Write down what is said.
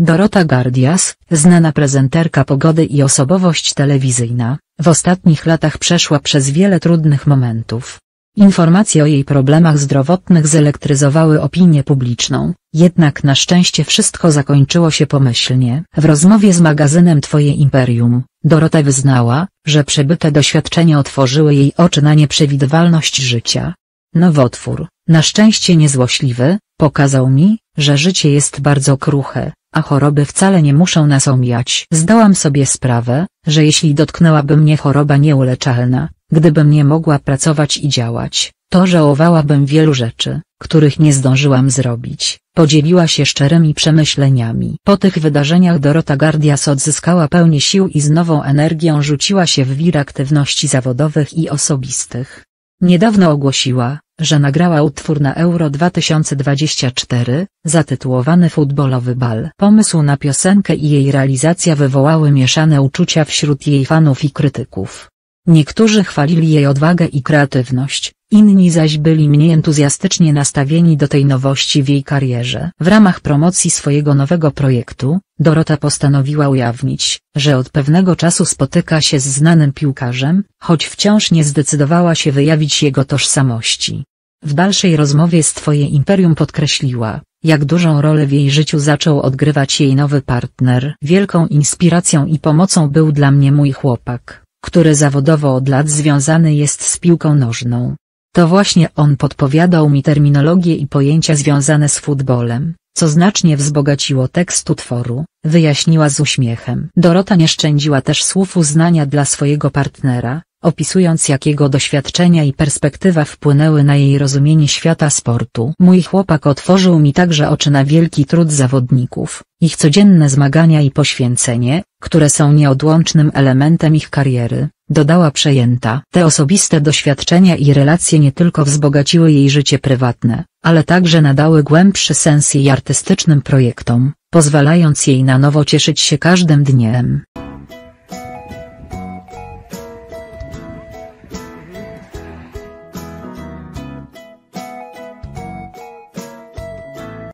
Dorota Gardias, znana prezenterka pogody i osobowość telewizyjna, w ostatnich latach przeszła przez wiele trudnych momentów. Informacje o jej problemach zdrowotnych zelektryzowały opinię publiczną, jednak na szczęście wszystko zakończyło się pomyślnie. W rozmowie z magazynem Twoje Imperium, Dorota wyznała, że przebyte doświadczenia otworzyły jej oczy na nieprzewidywalność życia. Nowotwór, na szczęście niezłośliwy, pokazał mi, że życie jest bardzo kruche, a choroby wcale nie muszą nas omijać. Zdałam sobie sprawę, że jeśli dotknęłaby mnie choroba nieuleczalna, gdybym nie mogła pracować i działać, to żałowałabym wielu rzeczy, których nie zdążyłam zrobić, podzieliła się szczerymi przemyśleniami. Po tych wydarzeniach Dorota Gardias odzyskała pełnię sił i z nową energią rzuciła się w wir aktywności zawodowych i osobistych. Niedawno ogłosiła, że nagrała utwór na Euro 2024, zatytułowany Futbolowy Bal. Pomysł na piosenkę i jej realizacja wywołały mieszane uczucia wśród jej fanów i krytyków. Niektórzy chwalili jej odwagę i kreatywność, inni zaś byli mniej entuzjastycznie nastawieni do tej nowości w jej karierze. W ramach promocji swojego nowego projektu, Dorota postanowiła ujawnić, że od pewnego czasu spotyka się z znanym piłkarzem, choć wciąż nie zdecydowała się wyjawić jego tożsamości. W dalszej rozmowie z Twoje Imperium podkreśliła, jak dużą rolę w jej życiu zaczął odgrywać jej nowy partner. Wielką inspiracją i pomocą był dla mnie mój chłopak który zawodowo od lat związany jest z piłką nożną. To właśnie on podpowiadał mi terminologię i pojęcia związane z futbolem, co znacznie wzbogaciło tekst utworu, wyjaśniła z uśmiechem. Dorota nie szczędziła też słów uznania dla swojego partnera, opisując jakiego doświadczenia i perspektywa wpłynęły na jej rozumienie świata sportu. Mój chłopak otworzył mi także oczy na wielki trud zawodników, ich codzienne zmagania i poświęcenie, które są nieodłącznym elementem ich kariery, dodała przejęta. Te osobiste doświadczenia i relacje nie tylko wzbogaciły jej życie prywatne, ale także nadały głębszy sens jej artystycznym projektom, pozwalając jej na nowo cieszyć się każdym dniem.